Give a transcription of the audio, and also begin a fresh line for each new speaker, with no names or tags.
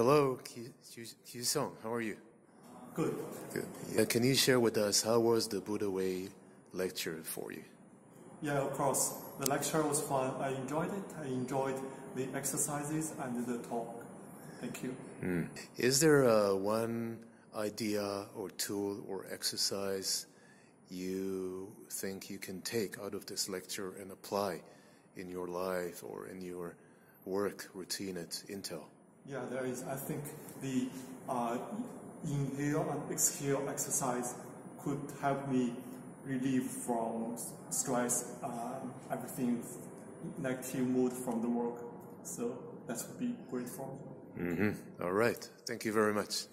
Hello, Xuesong. How are you?
Good.
Good. Yeah, can you share with us how was the BuDo-Way lecture for you?
Yeah, of course. The lecture was fun. I enjoyed it. I enjoyed the exercises and the talk. Thank you.
Mm. Is there uh, one idea or tool or exercise you think you can take out of this lecture and apply in your life or in your work routine at Intel?
Yeah, there is. I think the uh, inhale and exhale exercise could help me relieve from stress, everything, negative mood from the work. So that would be great for me.
Mm -hmm. All right. Thank you very much.